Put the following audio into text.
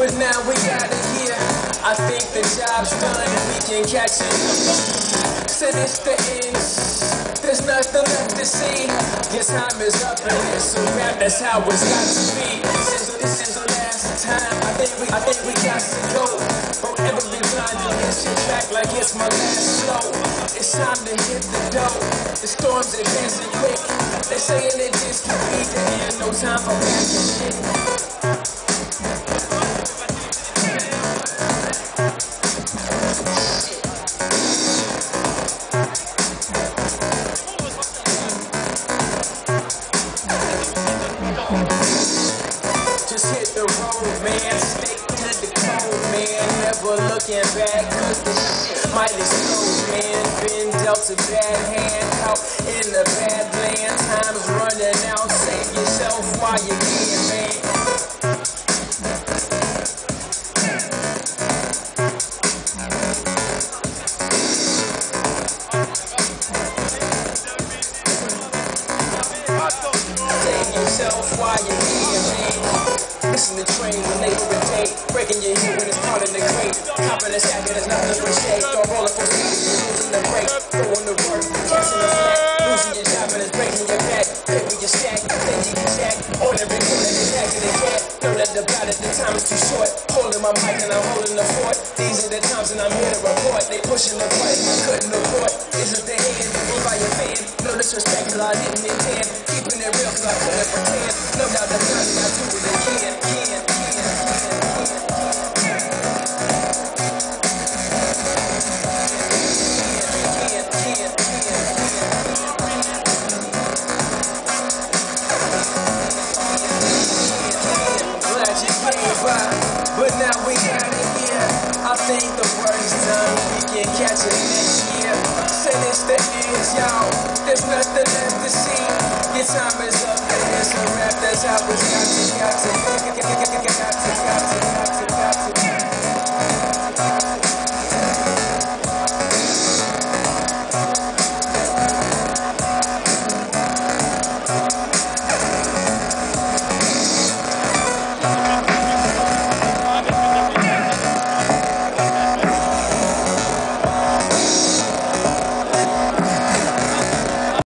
but now we got it here. I think the job's done we can catch it. It's the end. There's nothing left to see. Your time is up and it's a wrap. That's how it's got to be. This is, this is the last time. I think we, I think we got to go. Don't ever be blind to back like it's my last show. It's time to hit the dough. The storm's advancing quick. They're saying it just can't be the end. No time for backing shit. Just hit the road, man. Stick to the code, man. Never looking back, cause the shit mighty slow, man. Been dealt a bad hand out in the bad land. Time's running out. Save yourself while you can, man. Yourself while you can, man. Listen train when they overtake. Breaking your heel when it's caught in the crate. Copping a sack and it's shake. Don't roll it for speed, you're losing the break. Throwing the work, catching the slack. Losing your job and it's breaking your back. With your stack, then you can jack. Every corner, they back to the cat. Know that the about it, the time is too short. Holding my mic and I'm holding the fort. These are the times and I'm here to report. They pushing the button, couldn't but now we got it here. I think the work is done. We can catch it next year. Say this the end, y'all. There's nothing left to